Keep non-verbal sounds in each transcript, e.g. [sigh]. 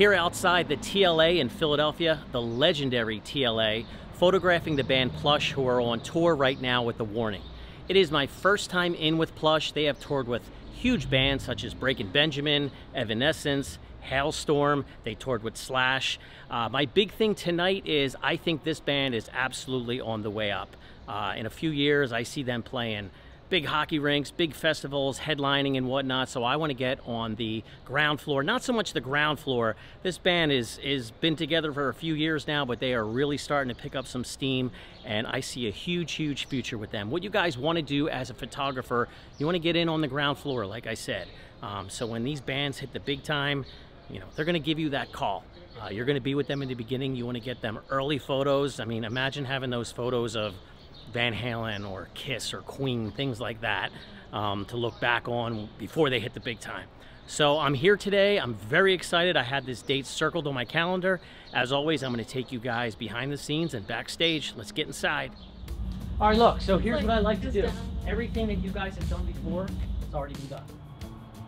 Here outside the TLA in Philadelphia, the legendary TLA, photographing the band Plush who are on tour right now with The Warning. It is my first time in with Plush. They have toured with huge bands such as Breaking Benjamin, Evanescence, Halestorm. They toured with Slash. Uh, my big thing tonight is I think this band is absolutely on the way up. Uh, in a few years, I see them playing big hockey rinks, big festivals, headlining and whatnot. So I want to get on the ground floor. Not so much the ground floor. This band is is been together for a few years now, but they are really starting to pick up some steam, and I see a huge, huge future with them. What you guys want to do as a photographer, you want to get in on the ground floor, like I said. Um, so when these bands hit the big time, you know they're going to give you that call. Uh, you're going to be with them in the beginning. You want to get them early photos. I mean, imagine having those photos of Van Halen or Kiss or Queen, things like that, um, to look back on before they hit the big time. So I'm here today. I'm very excited. I had this date circled on my calendar. As always, I'm going to take you guys behind the scenes and backstage. Let's get inside. All right, look. So here's what I like to do. Everything that you guys have done before, it's already been done.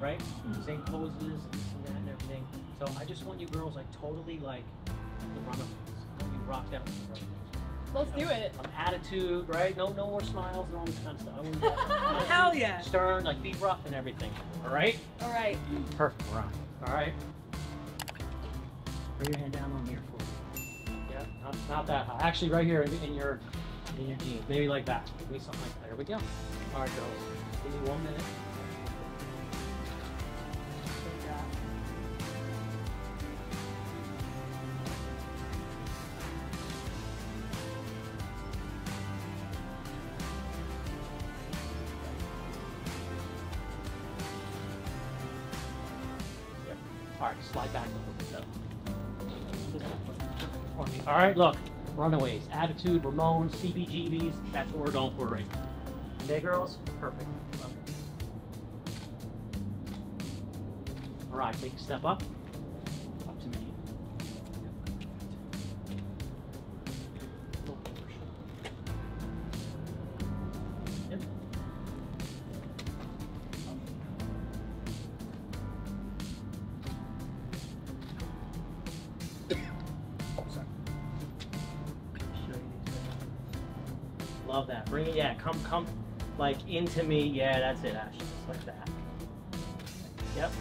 Right? Same poses and that and everything. So I just want you girls like totally like the run of you rocked out. Let's do it. Um, attitude, right? No, no more smiles and all this kind of stuff. I want you [laughs] to- Hell yeah. Stern, like be rough and everything. All right? All right. Perfect. We're on. All right. Bring your hand down on here for me. Yeah, not, not that high. Actually, right here in, in your in your jeans. Maybe like that. Maybe something like that. There we go. All right, girls. Give me one minute. Yep. All right, slide back a little bit though. For. All right, look, Runaways, Attitude, Ramones, CBGBs, that's what we're going for right now. Okay, girls? Perfect. All right, take a step up. Up Love that. Bring it, yeah, come, come, like, into me. Yeah, that's it, Ashley. Just like that. Yep.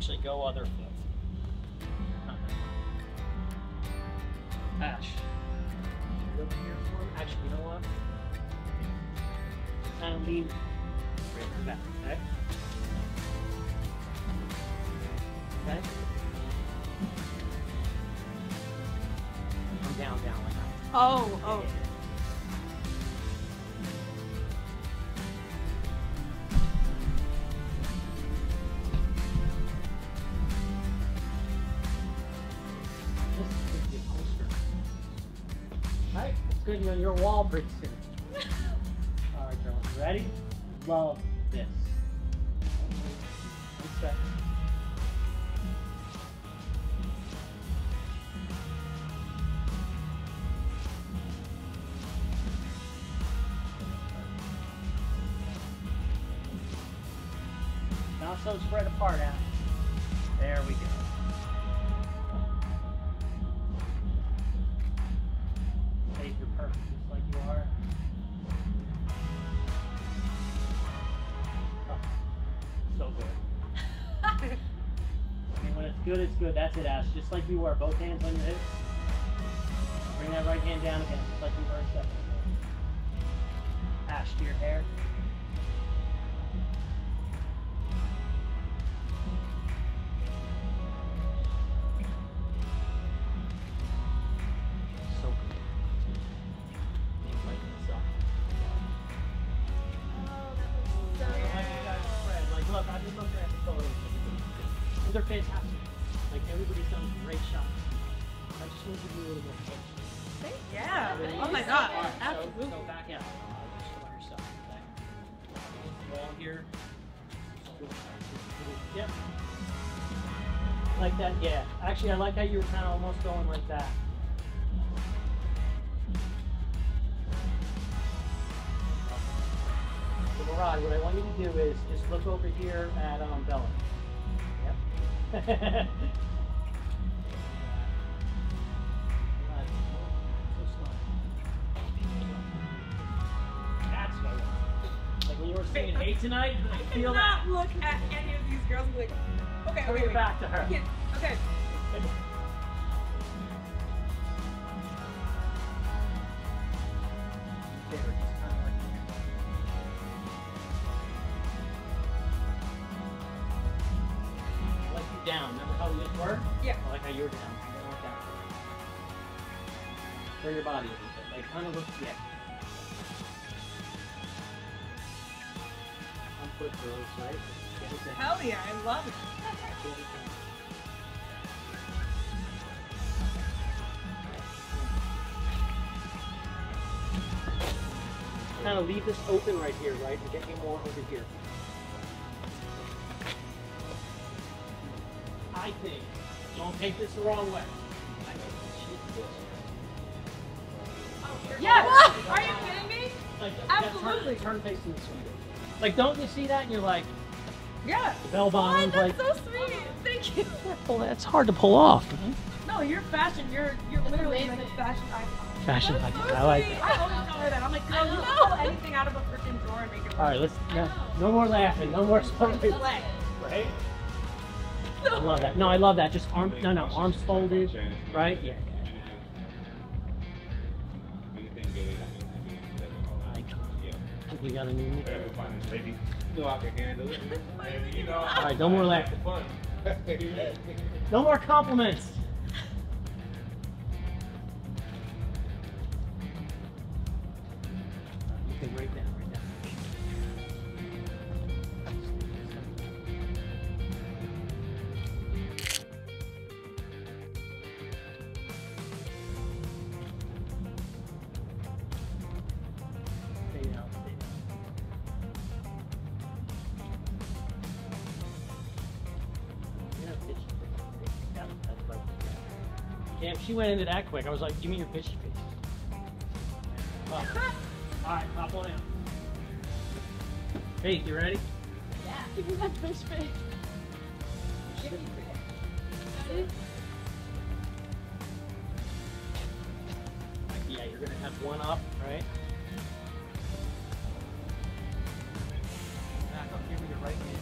Actually, go other foot. Ash. Actually, you know what? Kind of lean right back, okay? Okay? Come down, down like that. Oh, oh. On your wall pretty soon. Alright, girls, ready? Love this. One Just like you are. Oh, so good. [laughs] I mean, when it's good, it's good. That's it, Ash. Just like you are. Both hands on your hips. Bring that right hand down again, just like you were a second ago. Ash, to your hair. They're fantastic. Like everybody's done great job. I just want to give you a little bit of push. Yeah. Ready? Oh my god. Right, so- Absolutely. So, back out. Uh, just allow yourself, okay? Wall here. Yep. Like that, yeah. Actually, I like how you were kind of almost going like that. So, Murad, what I want you to do is just look over here at um, Bella. Saying hey tonight, I I feel that. cannot look at any of these girls and be like, okay, okay, wait. back to her. Okay. Kind of leave this open right here, right? And get you more over here. I think, don't take this the wrong way. I think she is. Yeah. [laughs] Are you kidding me? Like, Absolutely. Turn, turn facing this way. Like, don't you see that? And you're like, Yeah. the bell Oh, that's like, so sweet. Thank you. [laughs] well, that's hard to pull off. man. No, you're fashion. You're you're literally like a fashion icon. Fashion. I like sweet. I her that. I'm like, girl, you can pull anything out of a freaking drawer and make it All right, let's, no, no more laughing. No more stories. Right? I love that. No, I love that. Just arm, no, no, arms folded, right? Yeah. I think we got a new. All right, no more laughing. No more compliments. Damn, she went into that quick. I was like, give me your pitchy face. Well, all right, pop on in. Hey, you ready? Yeah. Give me that fish face. Yeah, you're gonna have one up, right? Back up here with your right hand.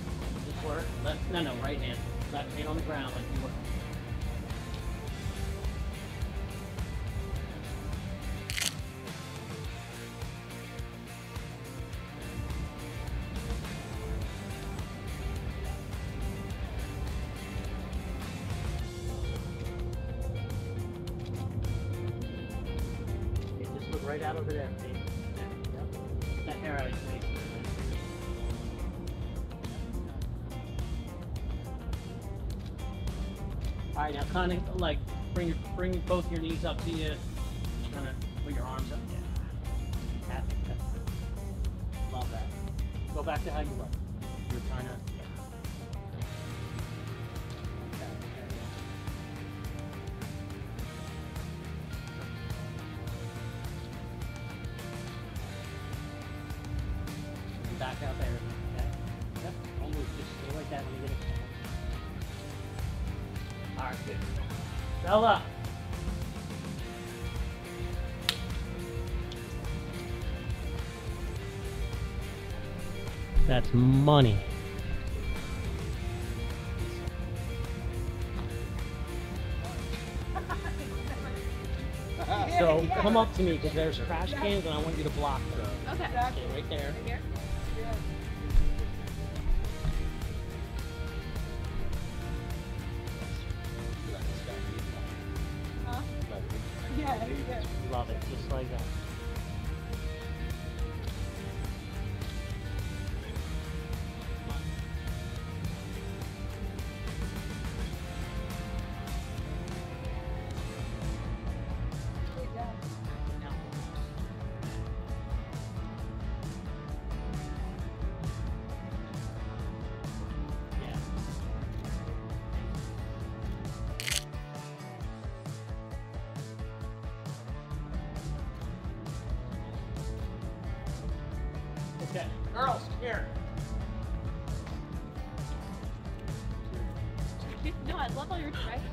Just work. Left, no, no, right hand. Left hand on the ground like you were. Kind of like bring your bring both your knees up to you. Kind of put your arms up. Yeah. Love that. Go back to how you were. You're trying to. Bella. That's money. So come up to me because there's trash cans and I want you to block them. Okay. Okay, right there. Right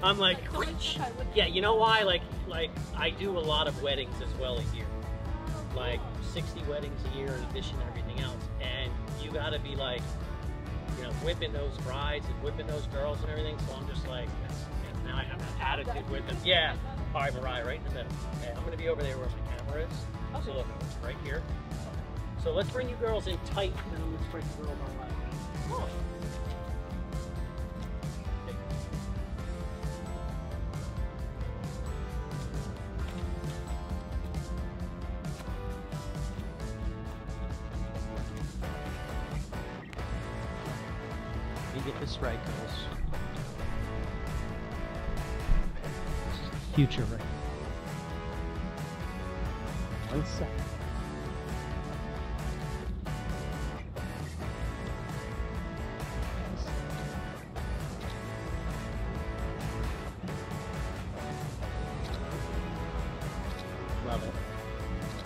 I'm like, yeah, you know why? Like, like I do a lot of weddings as well a year, like 60 weddings a year in addition to everything else. And you got to be like, you know, whipping those brides and whipping those girls and everything. So I'm just like, now I have an attitude with them. Yeah. All right, Moriah, right in the middle. Okay, I'm gonna be over there where my camera is. So look, right here. So let's bring you girls in tight, and then let's bring the girls on. Oh.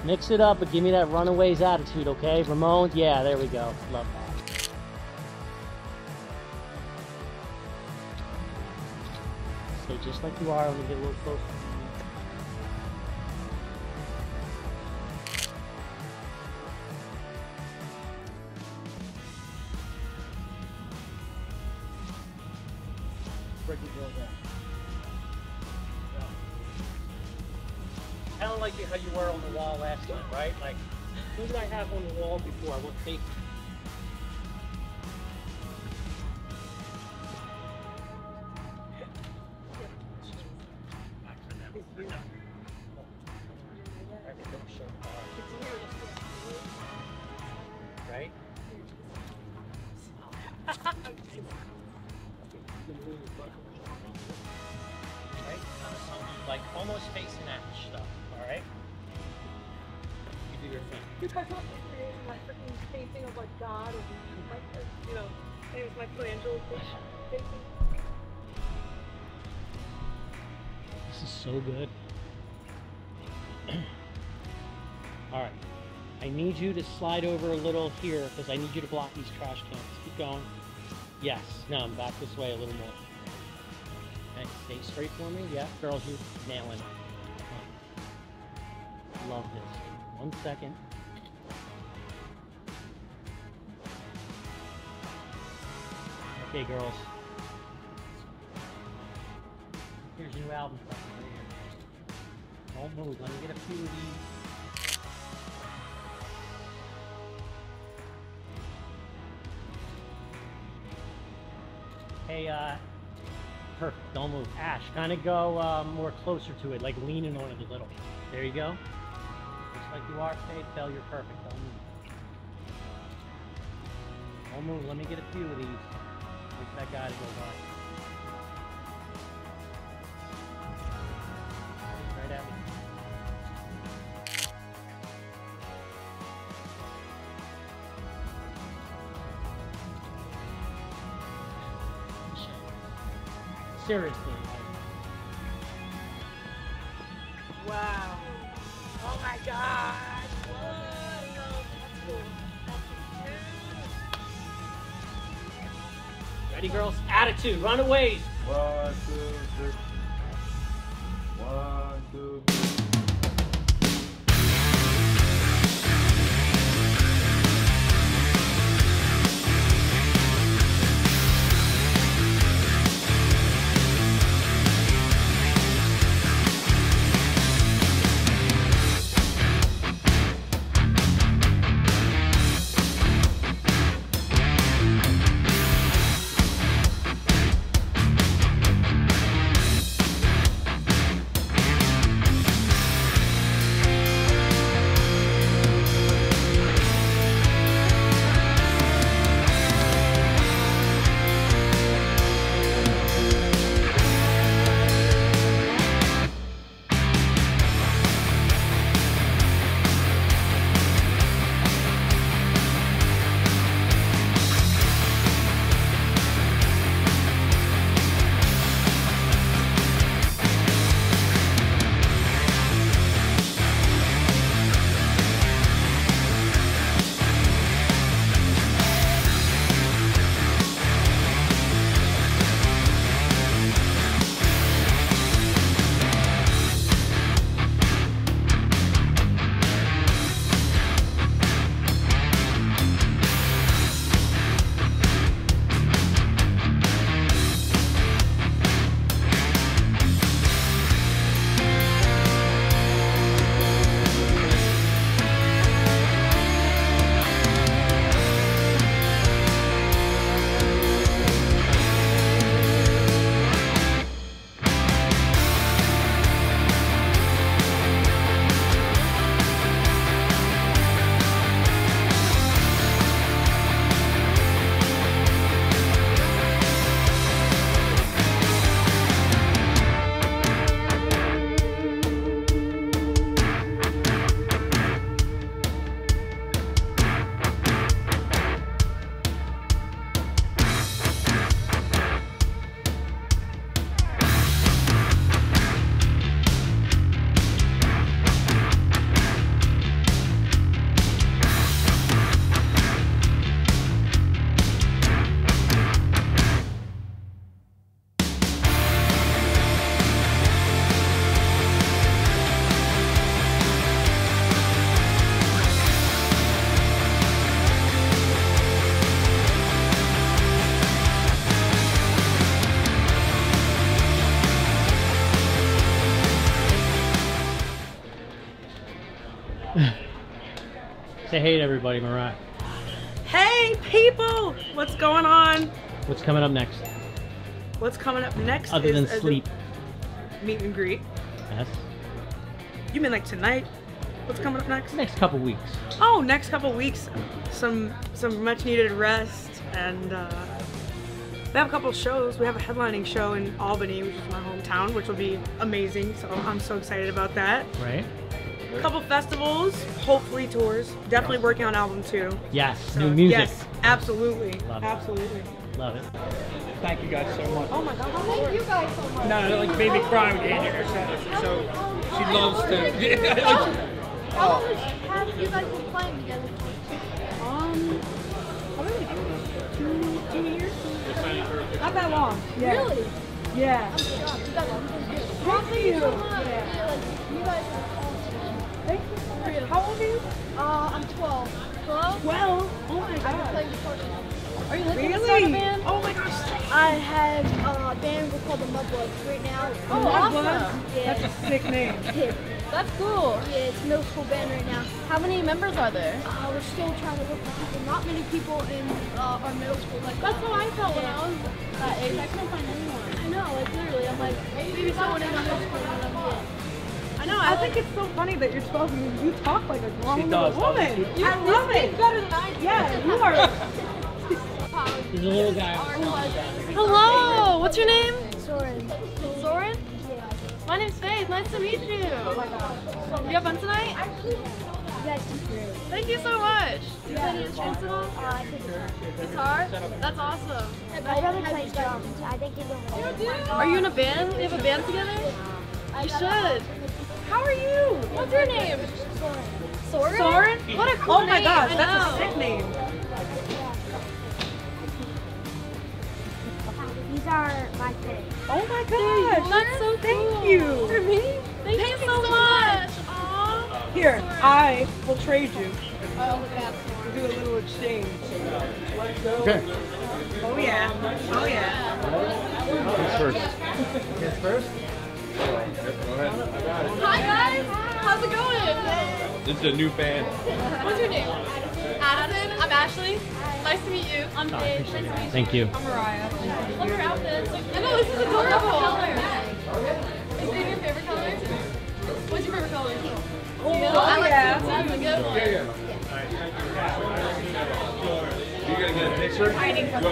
Mix it up, but give me that runaways attitude, okay? Ramon, yeah, there we go. Love that. Just like you are. Let me get a little closer. Kind of like how you were on the wall last time, right? Like, who did I have on the wall before? What face? Know, it was. This is so good. [clears throat] All right. I need you to slide over a little here because I need you to block these trash cans. Keep going. Yes. No, I'm back this way a little more. Okay, stay straight for me. Yeah, girls, you're nailing it. Love this. One second. Okay, girls. Here's your new album right here. Don't move. Let me get a few of these. Hey, uh, perfect. Don't move. Ash, kind of go uh, more closer to it, like leaning on it a little. There you go. Just like you are, Faith. Tell you're perfect. Don't move. Don't move. Let me get a few of these. That guy to go by. Right at me. Seriously. Wow. Oh my god. Ready, girls? Attitude. Runaways. One, two, three. Say hey to everybody, Moriah. Hey, people! What's going on? What's coming up next? What's coming up next? Other is than sleep. meet and greet. Yes. You mean like tonight? What's coming up next? Next couple weeks. Oh, next couple weeks, some some much needed rest, and uh, we have a couple shows. We have a headlining show in Albany, which is my hometown, which will be amazing. So I'm so excited about that. Right? A couple festivals, hopefully tours. Definitely working on album two. Yes. So, New music. Yes, absolutely, Love it. absolutely. Love it. Thank you guys so much. Oh my God! Thank you guys so much. No, like baby cry with Angie herself. So she loves to. How long [laughs] have you guys been playing together? Um, probably two two years. Not that long. Yeah. Really? Yeah. I'm shocked. You guys are good. Thank you. so much. Yeah, like, you guys are awesome. Thank you. How old are you? Uh, I'm 12. 12? Well, oh my god. I've been God. playing guitar since. Are you looking to start a Really? band? Oh my gosh. I have uh, a band We called the Mudbloods right now. Oh, awesome. Yeah. That's a sick name. [laughs] Yeah. That's cool. Yeah, it's a middle school band right now. How many members are there? Uh, we're still trying to look for people. Not many people in uh, our middle school. Like that's how I felt when I was that age. I couldn't find anyone. I know, like literally. I'm like, maybe someone in my middle school. And I'm like, I know. I think it's so funny that you're 12 and you talk like a grown does, woman. doesn't I love it. better than I do. Yeah, you are. There's a little guy. Hello. What's your name? Soren. Soren? Yeah. My name's Faith. Nice to meet you. Oh my god. You have fun tonight? Yes, Thank you so much. Do you play any instruments at all? Uh, Guitar? That's awesome. My brother plays drums. I think he's over there. Are you in a band? Do you have a band together? You should. How are you? What's your name? Soren. Soren? What a cool Oh my name. gosh, that's a sick name. These are my kids. Oh my gosh. That's so cool. Thank you. For me? Thank, you so much. Aw. Here, I will trade you. Oh, that's We'll do a little exchange. Okay. Oh yeah. Oh yeah. Who's first? [laughs] first? Hi guys. How's it going? This is a new fan. What's your name? Addison. I'm Ashley. Nice to meet you. I'm Paige. Nice to meet you. Thank you. I'm Moriah. Love your outfits. I know, this is adorable. Is green your favorite color? What's your favorite color? Oh, I like yeah. pink. That's a good one. You gonna get a picture? Hiding from